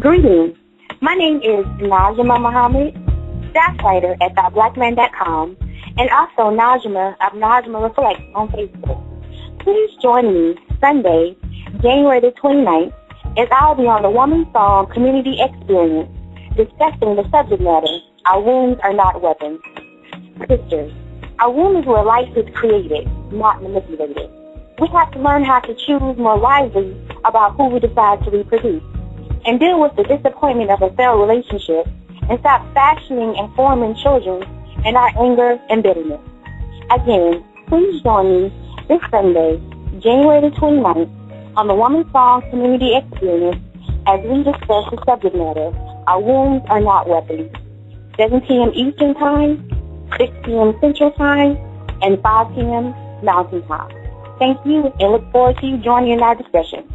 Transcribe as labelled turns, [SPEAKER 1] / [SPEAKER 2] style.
[SPEAKER 1] Greetings. My name is Nojma Muhammad, staff writer at thyblackman.com, and also Nojma of Nojma Reflects on Facebook. Please join me Sunday, January the 29th, as I'll be on the Wombman's Song Community Experience discussing the subject matter, Our Wombs Are Not Weapons. Sisters, our wombs were life is created, not manipulated. We have to learn how to choose more wisely about who we decide to reproduce and deal with the disappointment of a failed relationship and stop fashioning and forming children in our anger and bitterness. Again, please join me this Sunday, January the 29th, on the Wombman's Song Community Experience as we discuss the subject matter, Our Wombs Are Not Weapons. 7 p.m. Eastern Time, 6 p.m. Central Time, and 5 p.m. Mountain Time. Thank you and look forward to you joining in our discussion.